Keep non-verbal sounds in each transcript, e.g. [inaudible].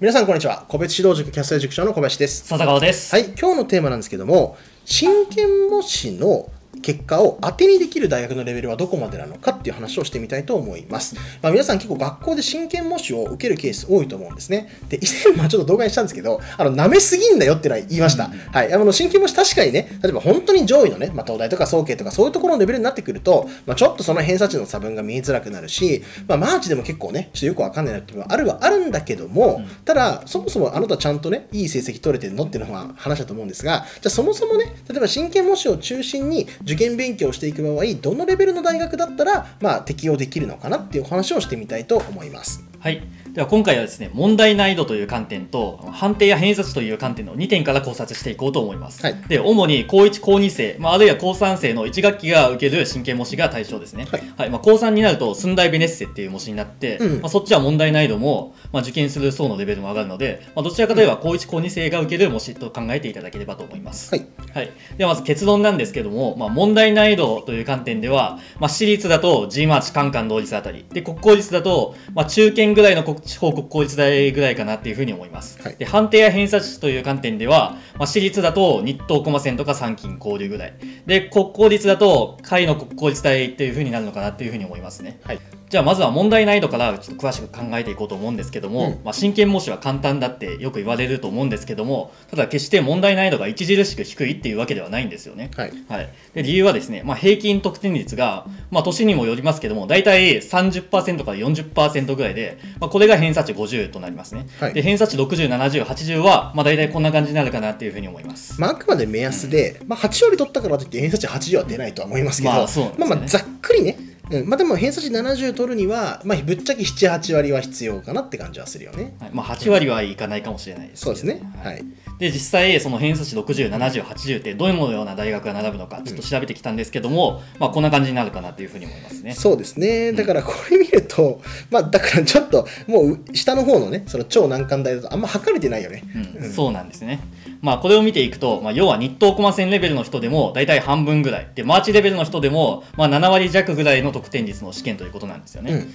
皆さんこんにちは。個別指導塾キャスター塾長の小林です。笹川です。はい。今日のテーマなんですけども進研模試の結果を当てにできる大学のレベルはどこまでなのかっていう話をしてみたいと思います。まあ、皆さん結構学校で進研模試を受けるケース多いと思うんですね。で、以前まあちょっと動画にしたんですけど、あの、舐めすぎんだよってのは言いました。はい。あの、進研模試確かにね、例えば本当に上位のね、まあ、東大とか早慶とかそういうところのレベルになってくると、まあ、ちょっとその偏差値の差分が見えづらくなるし、まあ、マーチでも結構ね、ちょっとよくわかんないなっていうのはあるはあるんだけども、ただ、そもそもあなたちゃんとね、いい成績取れてるのっていうのは話だと思うんですが、じゃあそもそもね、例えば進研模試を中心に受験勉強をしていく場合、どのレベルの大学だったら、まあ、適用できるのかなっていうお話をしてみたいと思います。はい。では今回はですね、問題難易度という観点と、判定や偏差値という観点の2点から考察していこうと思います。はいで、主に高1、高2生、まあ、あるいは高3生の1学期が受ける真剣模試が対象ですね。はいまあ、高3になると、寸大ベネッセっていう模試になって、うんまあ、そっちは問題難易度も、まあ、受験する層のレベルも上がるので、まあ、どちらかといえば高1、高2生が受ける模試と考えていただければと思います。はい。はい、ではまず結論なんですけども、まあ、問題難易度という観点では、まあ、私立だと G マーチ、カンカン同率あたりで国公立だと、まあ、中堅ぐらいの国地方国公立大ぐらいかなっていうふうに思います、はい。で判定や偏差値という観点では、まあ、私立だと日東駒線とか参勤交流ぐらい。で国公立だと下位の国公立大っていうふうになるのかなっていうふうに思いますね。はい。じゃあまずは問題難易度からちょっと詳しく考えていこうと思うんですけども、うん。まあ、真剣模試は簡単だってよく言われると思うんですけどもただ決して問題難易度が著しく低いっていうわけではないんですよね。はい。はい、で理由はですね、まあ、平均得点率が、まあ、年にもよりますけども大体30%から40%ぐらいで、まあ、これが偏差値50となりますね、はい。で偏差値607080は、まあ、大体こんな感じになるかなっていうふうに思います、まあ、あくまで目安で、まあ、8割取ったからといって偏差値80は出ないとは思いますけど、まあね。まあまあざっくりね、うん、まあでも偏差値70取るには、まあ、ぶっちゃけ78割は必要かなって感じはするよね。はいまあ、8割はいかないかもしれないですそうですね。はい。で実際その偏差値607080ってどのような大学が並ぶのかちょっと調べてきたんですけども、まあ、こんな感じになるかなというふうに思いますねそうですね。だからこれ見ると、まあだからちょっともう下の方のね、その超難関大だとあんま測れてないよね。うん、そうなんですね。まあこれを見ていくと、まあ、要は日東駒専レベルの人でも大体半分ぐらいでマーチレベルの人でもまあ7割弱ぐらいの得点率の試験ということなんですよね。うん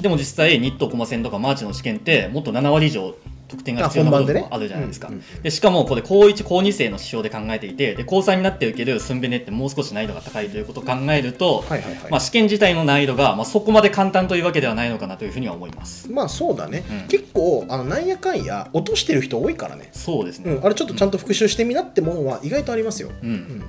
でも実際日東駒専とかマーチの試験ってもっと7割以上得点が必要なこともあるじゃないですか。うんうんでしかもこれ高1高2生の指標で考えていてで高3になって受けるスンベネってもう少し難易度が高いということを考えると、はいはいはい。まあ、試験自体の難易度が、まあ、そこまで簡単というわけではないのかなというふうには思います。まあそうだね、うん結構あのなんやかんや落としてる人多いからね、そうですね。うん、あれちょっとちゃんと復習してみなってものは意外とありますよ、うんうん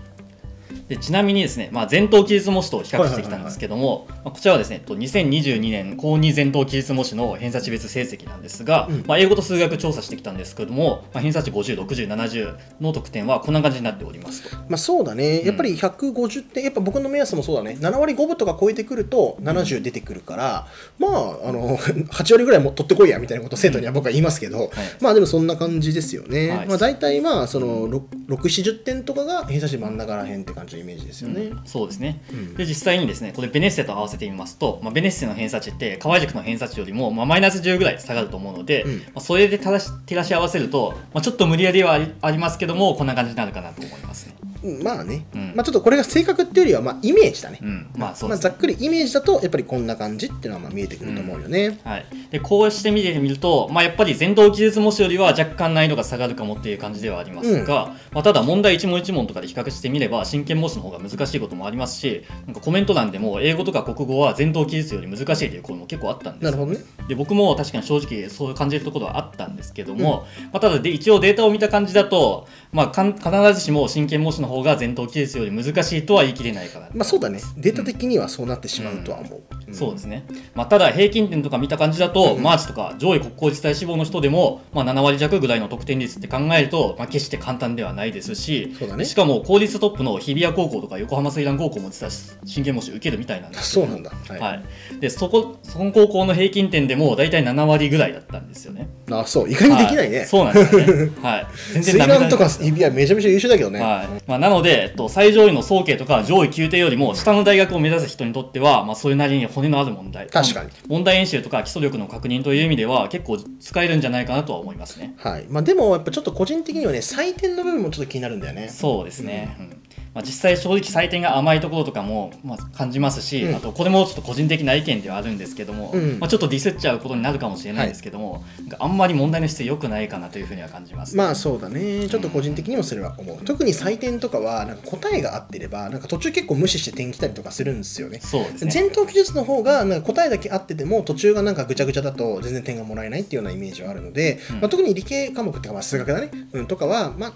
でちなみにですね、まあ、前頭期日模試と比較してきたんですけども、まあこちらはですね、と2022年高2前頭期日模試の偏差値別成績なんですが、うん。まあ、英語と数学調査してきたんですけども、まあ、偏差値50、60、70の得点はこんな感じになっておりますと。まあそうだね、やっぱり150点、やっぱ僕の目安もそうだね、7割5分とか超えてくると70出てくるから、まあ、あの [laughs] 8割ぐらいも取ってこいやみたいなことを生徒には僕は言いますけど、まあでもそんな感じですよね。はい。まあ大体まあ、その6、70点とかが偏差値真ん中らへんって感じのイメージですよね。うんそうですね、うんで実際にですねこれベネッセと合わせてみますと、まあ、ベネッセの偏差値って河合塾の偏差値よりも、まあ、マイナス10ぐらい下がると思うので、うんまあ、それで照らし照らし合わせると、まあ、ちょっと無理やりはありありますけどもこんな感じになるかなと思いますね。うんまあね、うん。まあちょっとこれが正確っていうよりは、まあイメージだね。うん、まあそうまあ、ざっくりイメージだとやっぱりこんな感じっていうのはまあ見えてくると思うよね。はい、でこうして見てみると、まあ、やっぱり前頭記述模試よりは若干難易度が下がるかもっていう感じではありますが、まあ、ただ問題一問一問とかで比較してみれば真剣模試の方が難しいこともありますしなんかコメント欄でも英語とか国語は前頭記述より難しいという声も結構あったんです。よなるほどね。で僕も確かに正直そう感じるところはあったんですけども、まあ、ただで一応データを見た感じだと、まあ、必ずしも真剣模試の方が前頭記述より難しいとは言い切れないからまあそうだね。データ的にはそうなってしまうとは思う。うんそうですね、まあ、ただ平均点とか見た感じだと、うんマーチとか上位国公立大志望の人でも、まあ、7割弱ぐらいの得点率って考えると、まあ、決して簡単ではないですしそうだねしかも公立トップの日比谷高校とか横浜水蘭高校も実は真剣模試受けるみたいなんですよそうなんだ。はい。はい、でそこその高校の平均点でも大体7割ぐらいだったんですよね。あ、そう。意外にできないね。はいそうなんですよね。はい、全水ダメだ蘭とかいやめちゃめちゃ優秀だけどね。はいまあ、なので、えっと、最上位の総計とか上位宮廷よりも下の大学を目指す人にとっては、まあ、それなりに骨のある問題。確かに。問題演習とか基礎力の確認という意味では結構使えるんじゃないかなとは思いますね。はい。まあでもやっぱちょっと個人的にはね、採点の部分もちょっと気になるんだよね。そうですね、うんまあ、実際正直採点が甘いところとかも、まあ、感じますし、うん。あとこれもちょっと個人的な意見ではあるんですけども、うん。まあ、ちょっとディスっちゃうことになるかもしれないですけども、なん。かあんまり問題の質良くないかなというふうには感じます。まあそうだね。ちょっと個人的にもそれは思う。特に採点とかはなんか答えが合ってればなんか途中結構無視して点来たりとかするんですよね。そうですね。前頭記述の方がなんか答えだけ合ってても途中がなんかぐちゃぐちゃだと全然点がもらえないっていうようなイメージはあるので、うん。まあ、特に理系科目っていうかまあ数学だね、うん、とかは、まあ、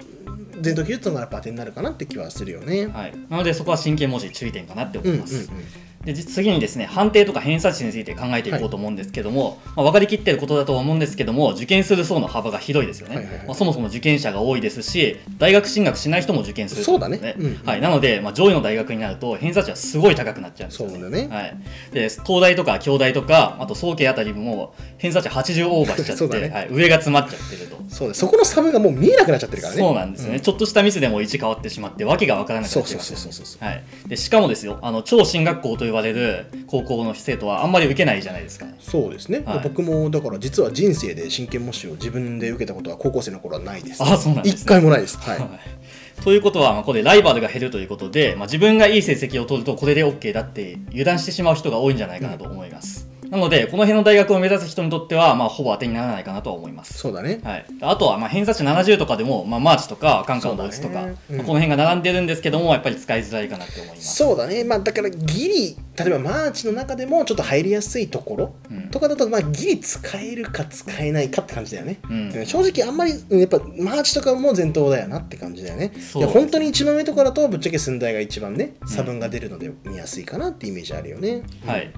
前頭記述の方がやっぱ当てになるかなって気はするよね。はい、なのでそこは真剣文字注意点かなって思うんうんいます。で実次にですね判定とか偏差値について考えていこうと思うんですけども、まあ、分かりきってることだとは思うんですけども受験する層の幅が広いですよね、はいはいはい。まあ、そもそも受験者が多いですし大学進学しない人も受験するそうだね。うんはい、なので、まあ、上位の大学になると偏差値はすごい高くなっちゃうんですよ。そうだね。はい、で東大とか京大とかあと早慶あたりも偏差値80オーバーしちゃって、[laughs] ね。はい、上が詰まっちゃってると。そうだそこの差分がもう見えなくなっちゃってるからね。そうなんですよね、ちょっとしたミスでも位置変わってしまってわけが分からなくなっちゃいますよね。そうそうそうそうはい、でしかもですよあの超進学校と言われる高校の生徒はあんまり受けないじゃないですかそうですね、はい僕もだから実は人生で進研模試を自分で受けたことは高校生の頃はないです。あそうなんですね一回もないです。はい。はいということは、まあ、これライバルが減るということで、まあ、自分がいい成績を取るとこれで OK だって油断してしまう人が多いんじゃないかなと思います、なのでこの辺の大学を目指す人にとっては、まあ、ほぼ当てにならないかなとは思いますそうだね。はい、あとはまあ偏差値70とかでも、まあ、マーチとか関関同立とか、ねうんまあこの辺が並んでるんですけどもやっぱり使いづらいかなって思いますそうだね。まあだからギリ、例えばマーチの中でもちょっと入りやすいところうんとかだと、まあギリ使えるか使えないかって感じだよね。うん正直あんまりうんやっぱマーチとかも全統だよなって感じだよね。いや本当に一番上とかだとぶっちゃけ駿台が一番ね差分が出るので見やすいかなってイメージあるよね。はい、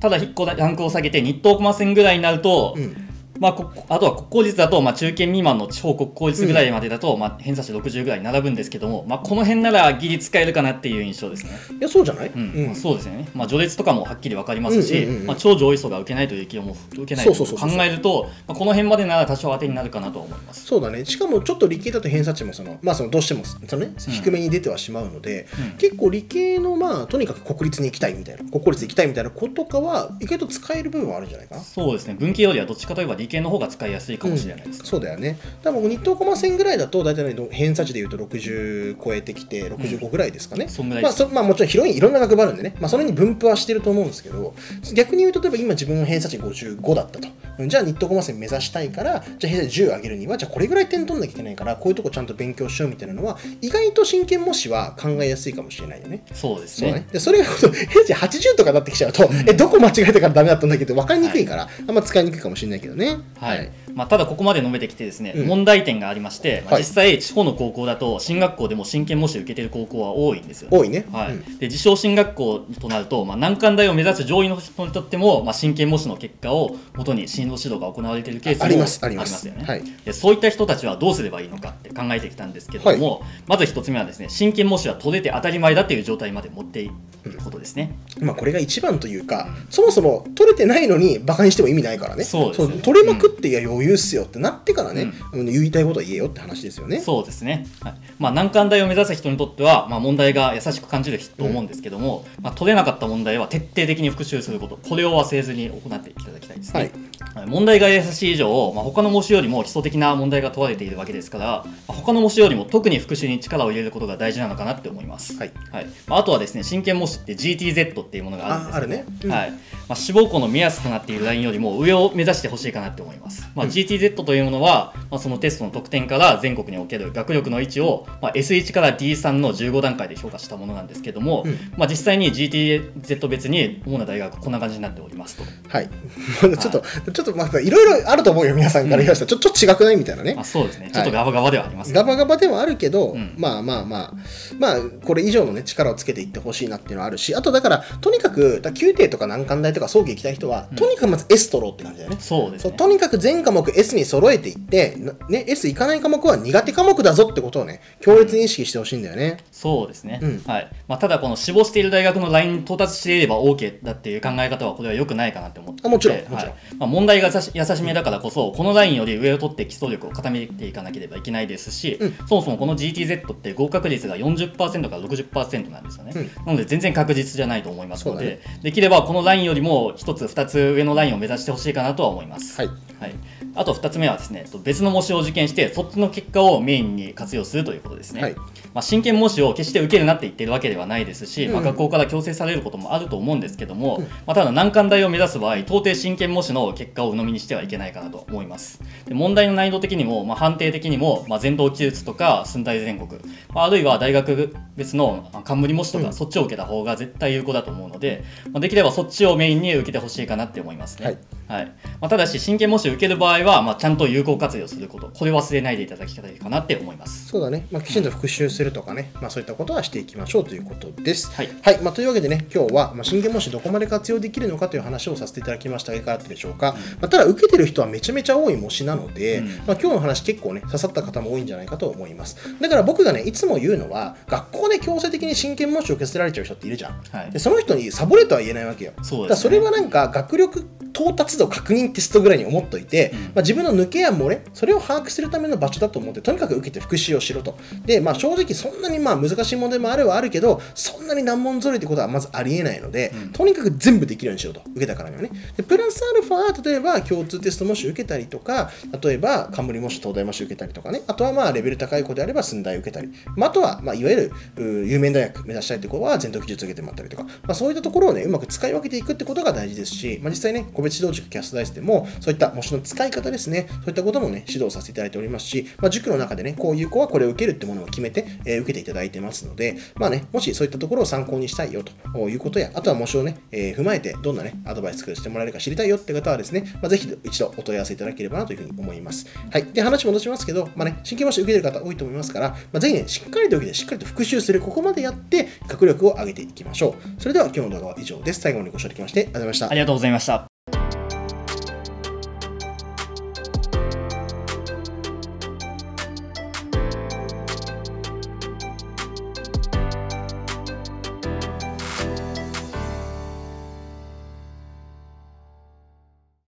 ただ1個ランクを下げて日東駒専ぐらいになると、うん。まあ、こあとは国公立だと、まあ、中堅未満の地方国公立ぐらいまでだと、まあ、偏差値60ぐらいに並ぶんですけども、まあ、この辺ならギリ使えるかなっていう印象ですね。いやそうじゃない？うん。うん。まあ、そうですよね、まあ、序列とかもはっきり分かりますし、うんうんうんうん。まあ、超上位層が受けないという気も受けないと考えると、まあ、この辺までなら多少当てになるかなと思います。そうだね。しかもちょっと理系だと偏差値もそのまあそのどうしてもその、ね、低めに出てはしまうので、うん。結構理系のまあとにかく国立に行きたいみたいな国公立行きたいみたいな子とかは意外と使える部分はあるんじゃないかな？そうですね。文系よりはどっちかといえば理理系の方が使いやすいかもしれないです、そうだよね。多分日東駒線ぐらいだと大体ね偏差値でいうと60超えてきて65ぐらいですかね。まあそまあ、もちろん広いいろんな学部あるんでね、まあ、それに分布はしてると思うんですけど逆に言うと例えば今自分偏差値55だったとじゃあ日東駒線目指したいからじゃあ偏差値10上げるにはじゃあこれぐらい点取んなきゃいけないからこういうとこちゃんと勉強しようみたいなのは意外と真剣模試は考えやすいかもしれないよね。そうですねそね、でそれが偏差値80とかなってきちゃうと、えどこ間違えたからダメだったんだけど分かりにくいから、あんま使いにくいかもしれないけどね。はいまあ、ただここまで述べてきてですね、うん。問題点がありまして、まあはい実際地方の高校だと進学校でも真剣模試を受けている高校は多いんですよ、多いね。はい。うん。で自称進学校となると、まあ、難関大を目指す上位の人にとっても、まあ、真剣模試の結果をもとに進路指導が行われているケースもありますあります。よね、はい。でそういった人たちはどうすればいいのかって考えてきたんですけれども、まず一つ目はですね真剣模試は取れて当たり前だっていう状態まで持っていくことですね、まあこれが一番というか、そもそも取れてないのにバカにしても意味ないからね。そうですね。取れまくって、いや余裕っすよってなってからね、うん。言いたいことは言えよって話ですよね。そうですね、はい。まあ、難関大を目指す人にとっては、まあ、問題が優しく感じると思うんですけども、まあ、取れなかった問題は徹底的に復習することこれを忘れずに行っていただきたいですね、はい。はい。問題が優しい以上、まあ、他の模試よりも基礎的な問題が問われているわけですから、まあ他の模試よりも特に復習に力を入れることが大事なのかなって思います、はい。まあ、あとはですね真剣模試って GTZ っていうものがあるんですああるね。うん。はいまあ、志望校の目安となっているラインよりも上を目指してほしいかなって思います、まあ、うん。GTZ というものは、まあ、そのテストの得点から全国における学力の位置を、まあ、S1 から D3 の15段階で評価したものなんですけども、うん。まあ、実際に GTZ 別に主な大学こんな感じになっておりますと、はい。[laughs] ちょっと、ちょっとまたいろいろあると思うよ、皆さん。から言わせたら、ちょちょっと違くないみたいなね。まあ、。そうですね。ちょっとガバガバではあります。けどガバガバではあるけど、うん。まあまあまあ、まあ、これ以上のね、力をつけていってほしいなっていうのはあるし、あとだから、とにかく、だ宮廷とか難関大とか早期行きたい人は、うんとにかくまず S 取ろうって感じだよね。そうですねとにかく全科目 S に揃えていって、なね、S 行かない科目は苦手科目だぞってことをね、強烈に意識してほしいんだよね。そうですね、うん。はい。まあ、ただこの志望している大学のラインに到達していれば OK だっていう考え方はこれは良くないかなって思ってもちろんはい。まあ、問題が優しめだからこそこのラインより上を取って基礎力を固めていかなければいけないですし、うん。そもそもこの GTZ って合格率が40%から60%なんですよね、うん。なので全然確実じゃないと思いますので、ね。できればこのラインよりも1つ2つ上のラインを目指してほしいかなとは思います、はい。はい、あと2つ目はですねえっと別の模試を受験してそっちの結果をメインに活用するということですね、はい。まあ、真剣模試を決して受けるなって言ってるわけではないですし、まあ、うん学校から強制されることもあると思うんですけども、うん。まあ、ただ難関大を目指す場合到底真剣模試の結果を鵜呑みにしてはいけないかなと思います。で問題の難易度的にも、まあ、判定的にも、まあ、全道記述とか寸大全国、まあ、あるいは大学別のまあ冠模試とか、うん。そっちを受けた方が絶対有効だと思うので、まあ、できればそっちをメインに受けてほしいかなって思いますね、はい。はい。まあ、ただし真剣模試を受ける場合は、まあ、ちゃんと有効活用すること。これ忘れないでいただきたいかなって思います。そうだね、まあ、きちんと復習するとかね、まあ、そういったことはしていきましょうということです。はい。はい。まあ、というわけでね、今日は、まあ、真剣模試どこまで活用できるのかという話をさせていただきましたが、いかがだったでしょうか？まあ、ただ、受けてる人はめちゃめちゃ多い模試なので、うん。まあ、今日の話結構ね、刺さった方も多いんじゃないかと思います。だから僕がね、いつも言うのは、学校で強制的に真剣模試を受けせられちゃう人っているじゃん。はい。でその人にサボれとは言えないわけよ。そうですね。だそれはなんか学力到達度確認テストぐらいに思っといて、うんまあ、自分の抜けや漏れそれを把握するための場所だと思ってとにかく受けて復習をしろと。で、まあ、正直そんなにまあ難しい問題もあるはあるけどそんなに難問ぞれってことはまずありえないので、うん。とにかく全部できるようにしろと。受けたからにはね。でプラスアルファ例えば共通テスト模試受けたりとか例えば冠模試東大模試受けたりとかね。あとはまあレベル高い子であれば寸大受けたり、まあ、あとはまあいわゆる有名大学目指したいところは全特技術受けてもらったりとか、まあ、そういったところをねうまく使い分けていくってことが大事ですし、まあ、実際ね個別指導塾キャストダイスでもそういった模試の使い方方ですね。そういったこともね指導させていただいておりますし、まあ、塾の中でねこういう子はこれを受けるってものを決めて、えー受けていただいてますのでまあねもしそういったところを参考にしたいよということやあとは模試をね、えー踏まえてどんなねアドバイスしてもらえるか知りたいよって方はですね、まあ、ぜひ一度お問い合わせいただければなというふうに思います。はい。で話戻しますけどまあね真剣模試受けてる方多いと思いますから、まあ、ぜひねしっかりと受けてしっかりと復習するここまでやって学力を上げていきましょう。それでは今日の動画は以上です。最後までご視聴いただきましてありがとうございました。ありがとうございました。